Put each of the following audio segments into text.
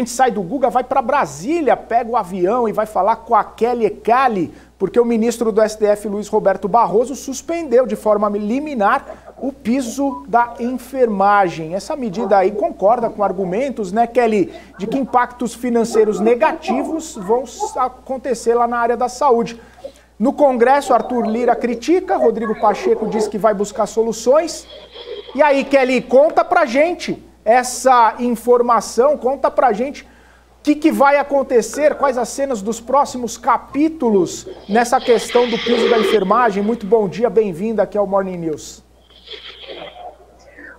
gente sai do Guga, vai para Brasília, pega o avião e vai falar com a Kelly Cali, porque o ministro do STF, Luiz Roberto Barroso, suspendeu de forma liminar o piso da enfermagem. Essa medida aí concorda com argumentos, né, Kelly, de que impactos financeiros negativos vão acontecer lá na área da saúde. No Congresso, Arthur Lira critica, Rodrigo Pacheco diz que vai buscar soluções. E aí, Kelly, conta pra gente essa informação, conta pra gente o que, que, vai acontecer, quais as cenas dos próximos capítulos nessa questão do piso da enfermagem. Muito bom dia, bem-vinda aqui ao Morning News.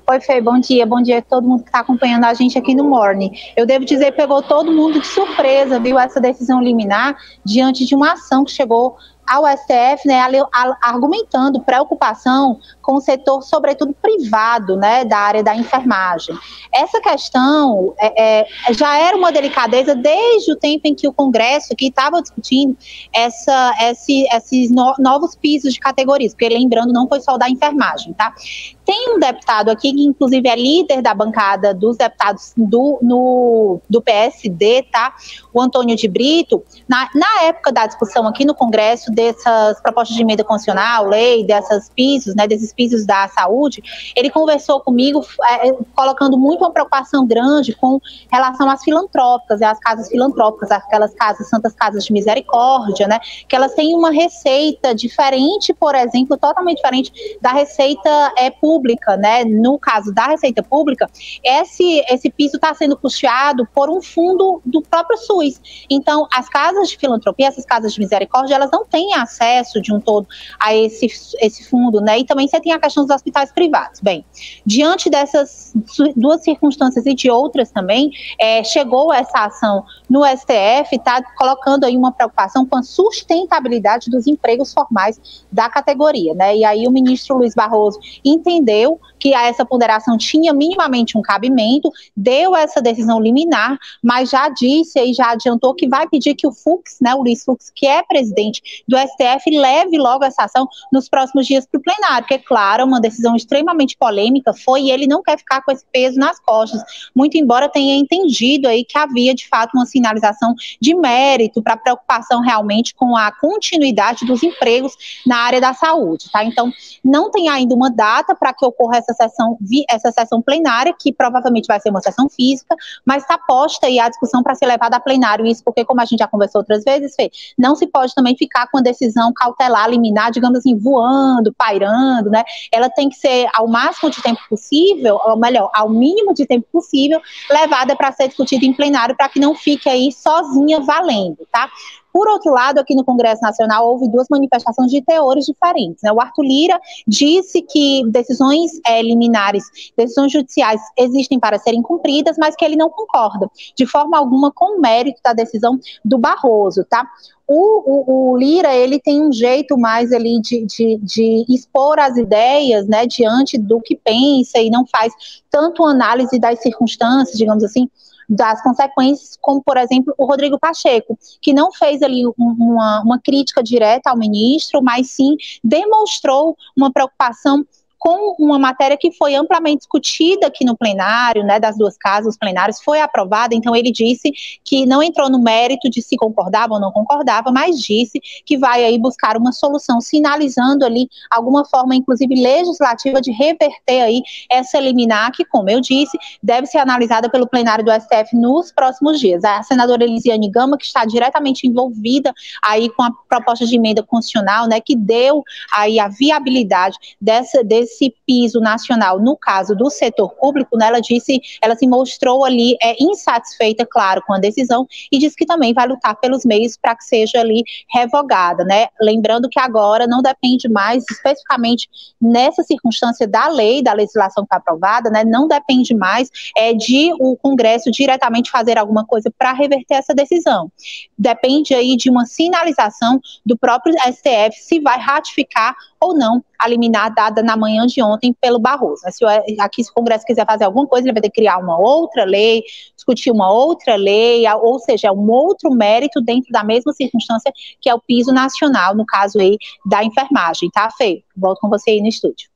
Oi, Fê, bom dia. Bom dia a todo mundo que está acompanhando a gente aqui no Morning. Eu devo dizer, pegou todo mundo de surpresa, viu, essa decisão liminar diante de uma ação que chegou ao STF, né, argumentando preocupação com o setor, sobretudo privado, né, da área da enfermagem. Essa questão é, é, já era uma delicadeza desde o tempo em que o Congresso que estava discutindo essa, esse, esses no, novos pisos de categorias, porque lembrando, não foi só da enfermagem, tá? Tem um deputado aqui que inclusive é líder da bancada dos deputados do, no, do PSD, tá? O Antônio de Brito, na, na época da discussão aqui no Congresso dessas propostas de emenda constitucional, lei, dessas pisos, né, desses pisos da saúde, ele conversou comigo é, colocando muito uma preocupação grande com relação às filantrópicas, às casas filantrópicas, aquelas casas, santas casas de misericórdia, né, que elas têm uma receita diferente, por exemplo, totalmente diferente da receita é, pública, né, no caso da receita pública, esse, esse piso está sendo custeado por um fundo do próprio SUS, então as casas de filantropia, essas casas de misericórdia, elas não têm acesso de um todo a esse, esse fundo, né? E também você tem a questão dos hospitais privados. Bem, diante dessas duas circunstâncias e de outras também, é, chegou essa ação no STF, está colocando aí uma preocupação com a sustentabilidade dos empregos formais da categoria, né? E aí o ministro Luiz Barroso entendeu que essa ponderação tinha minimamente um cabimento, deu essa decisão liminar, mas já disse e já adiantou que vai pedir que o Fux, né, o Luiz Fux, que é presidente do STF leve logo essa ação nos próximos dias para o plenário, porque, claro, uma decisão extremamente polêmica foi e ele não quer ficar com esse peso nas costas, muito embora tenha entendido aí que havia, de fato, uma sinalização de mérito para preocupação realmente com a continuidade dos empregos na área da saúde, tá? Então, não tem ainda uma data para que ocorra essa sessão, essa sessão plenária, que provavelmente vai ser uma sessão física, mas está posta aí a discussão para ser levada a plenário, isso porque, como a gente já conversou outras vezes, Fê, não se pode também ficar com a decisão cautelar, liminar, digamos assim, voando, pairando, né? Ela tem que ser ao máximo de tempo possível, ou melhor, ao mínimo de tempo possível, levada para ser discutida em plenário, para que não fique aí sozinha valendo, tá? Por outro lado, aqui no Congresso Nacional houve duas manifestações de teores diferentes. Né? O Arthur Lira disse que decisões é, liminares, decisões judiciais existem para serem cumpridas, mas que ele não concorda de forma alguma com o mérito da decisão do Barroso, tá? O, o, o, Lira ele tem um jeito mais ali de, de, de, expor as ideias, né, diante do que pensa e não faz tanto análise das circunstâncias, digamos assim, das consequências, como, por exemplo, o Rodrigo Pacheco, que não fez ali uma, uma crítica direta ao ministro, mas sim demonstrou uma preocupação com uma matéria que foi amplamente discutida aqui no plenário, né, das duas casas plenários, foi aprovada, então ele disse que não entrou no mérito de se concordava ou não concordava, mas disse que vai aí buscar uma solução, sinalizando ali alguma forma, inclusive legislativa, de reverter aí essa liminar, que, como eu disse, deve ser analisada pelo plenário do STF nos próximos dias. A senadora Elisiane Gama, que está diretamente envolvida aí com a proposta de emenda constitucional, né, que deu aí a viabilidade dessa, desse esse piso nacional, no caso do setor público, né, ela disse, ela se mostrou ali é, insatisfeita, claro, com a decisão e disse que também vai lutar pelos meios para que seja ali revogada, né? Lembrando que agora não depende mais especificamente nessa circunstância da lei, da legislação que está aprovada, né? Não depende mais é de o Congresso diretamente fazer alguma coisa para reverter essa decisão. Depende aí de uma sinalização do próprio STF se vai ratificar ou não a liminar dada na manhã de ontem pelo Barroso. Se aqui se o Congresso quiser fazer alguma coisa, ele vai ter que criar uma outra lei, discutir uma outra lei, ou seja, um outro mérito dentro da mesma circunstância que é o piso nacional, no caso aí da enfermagem, tá, Fê? Volto com você aí no estúdio.